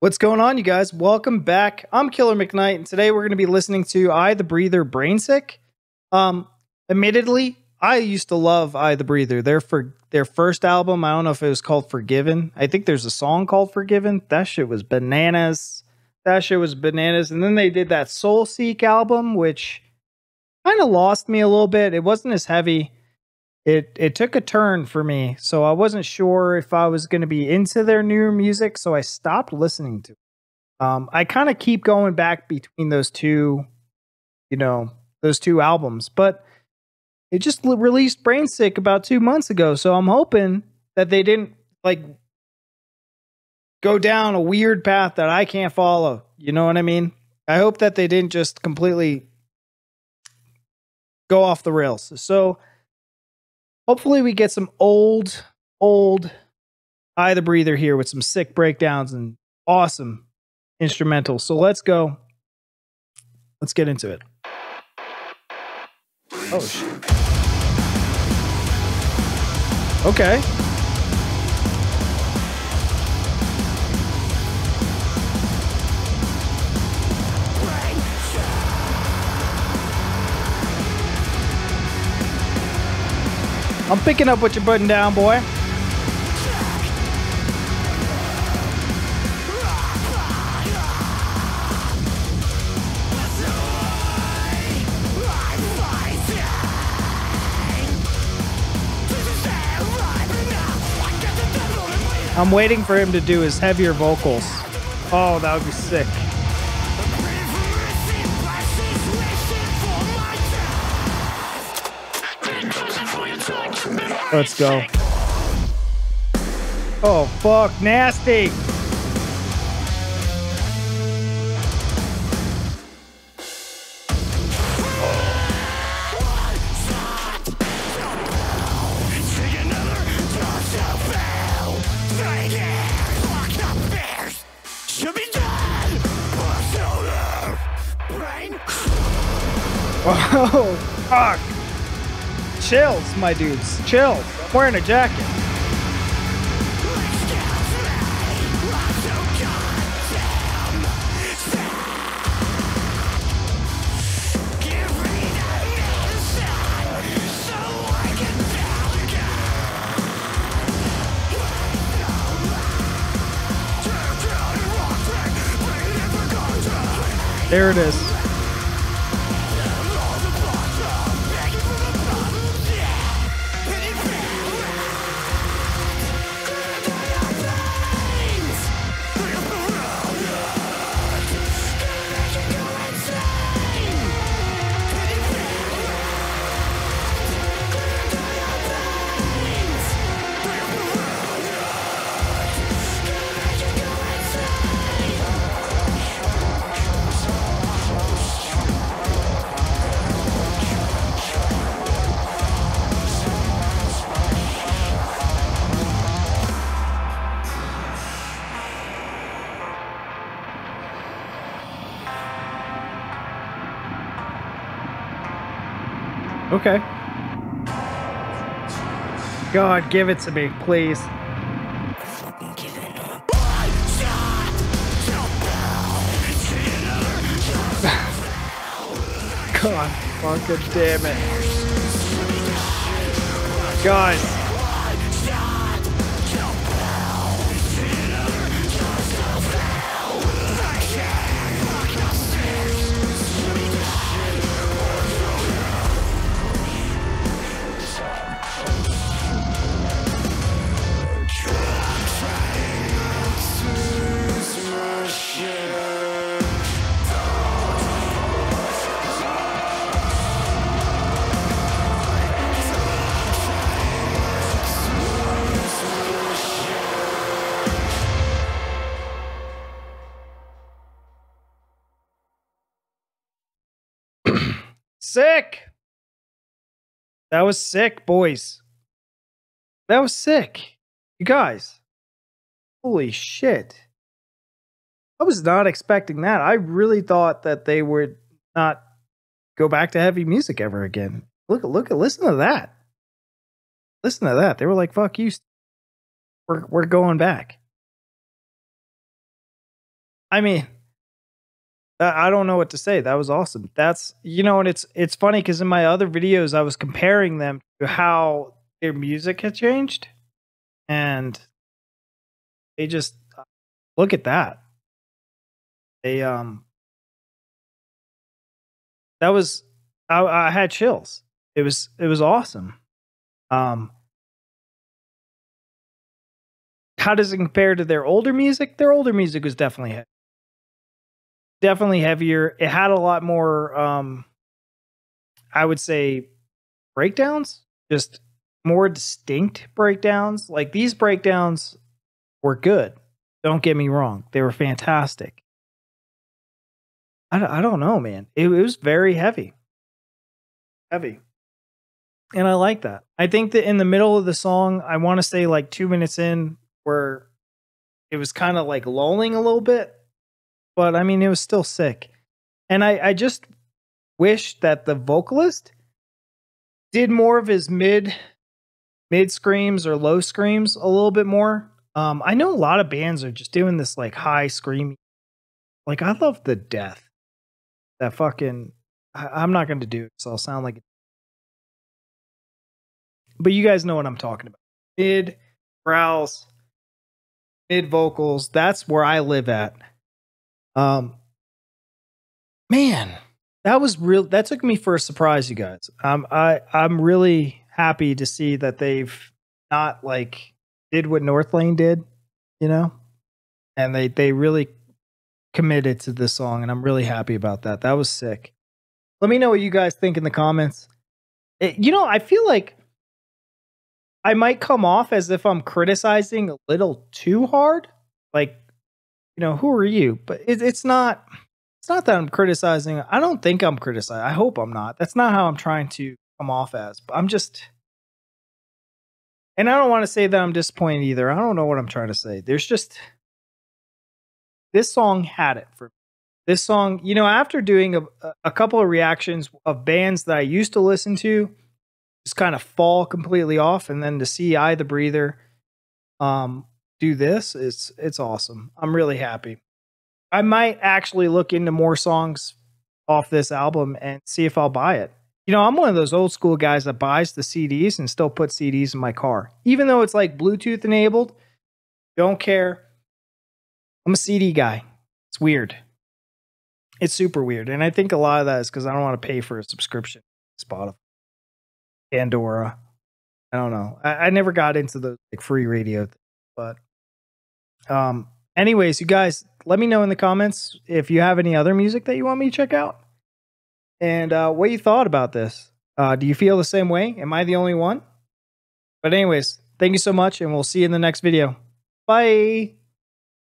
What's going on, you guys? Welcome back. I'm Killer McKnight, and today we're going to be listening to I the Breather Brainsic. Um, admittedly, I used to love I the Breather. Their for their first album, I don't know if it was called Forgiven. I think there's a song called Forgiven. That shit was bananas. That shit was bananas. And then they did that Soul Seek album, which kind of lost me a little bit. It wasn't as heavy it it took a turn for me. So I wasn't sure if I was going to be into their newer music, so I stopped listening to. It. Um, I kind of keep going back between those two, you know, those two albums, but it just released Brainsic about two months ago. So I'm hoping that they didn't like go down a weird path that I can't follow. You know what I mean? I hope that they didn't just completely go off the rails. So hopefully we get some old, old I the Breather here with some sick breakdowns and awesome instrumentals. So let's go. Let's get into it. Oh shit. Okay. I'm picking up what you're putting down, boy. I'm waiting for him to do his heavier vocals. Oh, that would be sick. Let's go. Oh, fuck. Nasty. Oh, fuck. Chills, my dudes. Chills. Wearing a jacket. There it is. Okay. God, give it to me, please. God, fucking damn it. Guys. Sick. That was sick, boys. That was sick. You guys. Holy shit. I was not expecting that. I really thought that they would not go back to heavy music ever again. Look at look listen to that. Listen to that. They were like, fuck you. We're we're going back. I mean, I don't know what to say. That was awesome. That's you know, and it's it's funny because in my other videos I was comparing them to how their music had changed, and they just look at that. They um, that was I, I had chills. It was it was awesome. Um, how does it compare to their older music? Their older music was definitely heavy. Definitely heavier. It had a lot more um I would say breakdowns, just more distinct breakdowns. Like these breakdowns were good. Don't get me wrong. They were fantastic. I don't, I don't know, man. It, it was very heavy. Heavy. And I like that. I think that in the middle of the song, I want to say like two minutes in, where it was kind of like lulling a little bit, but I mean, it was still sick. And I, I just wish that the vocalist did more of his mid mid screams or low screams a little bit more. Um, I know a lot of bands are just doing this like high screaming. Like I love the death. That fucking I, am not going to do it, so I'll sound like. But you guys know what I'm talking about. Mid growls, mid vocals. That's where I live at. Um, man, that was real. That took me for a surprise, you guys. Um, I I'm really happy to see that they've not like did what Northlane did, you know, and they they really committed to this song, and I'm really happy about that. That was sick. Let me know what you guys think in the comments. It, you know, I feel like I might come off as if I'm criticizing a little too hard. Like, you know, who are you? But it, it's not. It's not that I'm criticizing. I don't think I'm criticizing. I hope I'm not. That's not how I'm trying to come off as. But I'm just. And I don't want to say that I'm disappointed either. I don't know what I'm trying to say. There's just. This song had it for me. This song, you know, after doing a, a couple of reactions of bands that I used to listen to, just kind of fall completely off and then to see I the Breather um do this it's it's awesome. I'm really happy. I might actually look into more songs off this album and see if I'll buy it. You know, I'm one of those old school guys that buys the CDs and still put CDs in my car. Even though it's like Bluetooth enabled, don't care. I'm a CD guy. It's weird. It's super weird. And I think a lot of that is because I don't want to pay for a subscription Spotify. Pandora. I don't know. I, I never got into the like free radio, thing, but um. Anyways, you guys, let me know in the comments if you have any other music that you want me to check out, and uh, what you thought about this. Uh, do you feel the same way? Am I the only one? But anyways, thank you so much, and we'll see you in the next video. Bye.